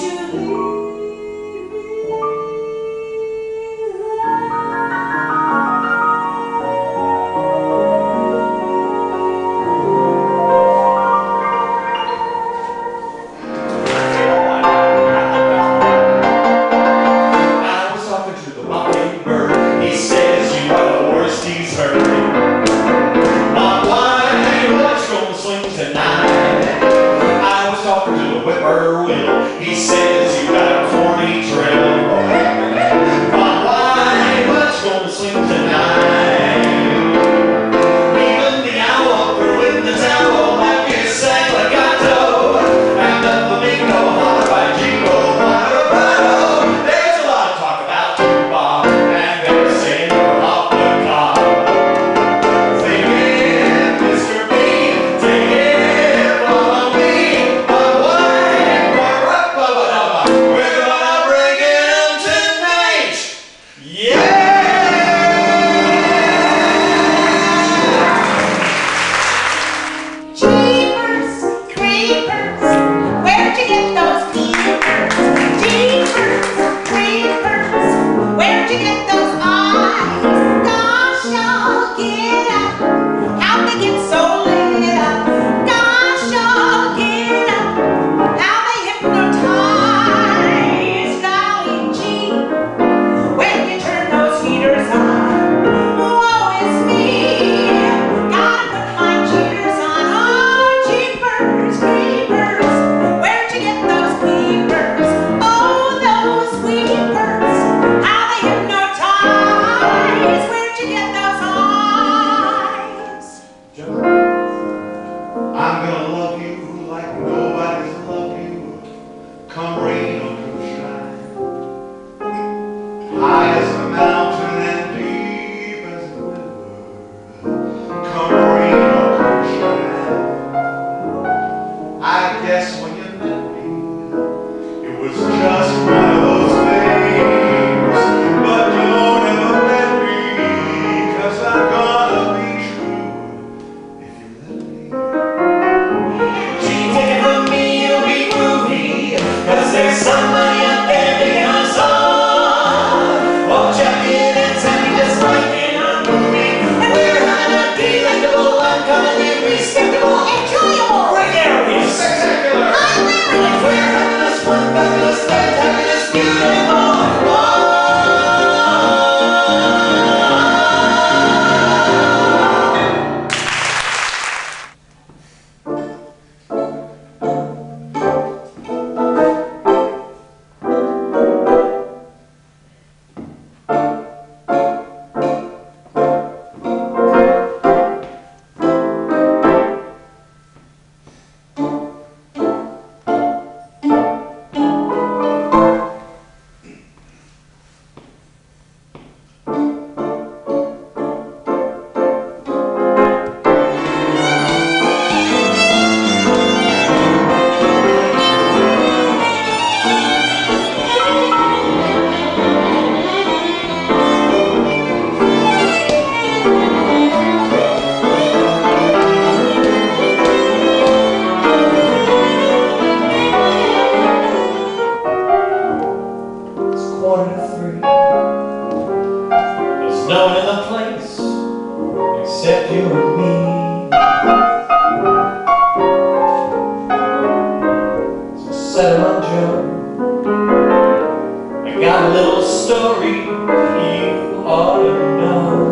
you leave? little story you are to.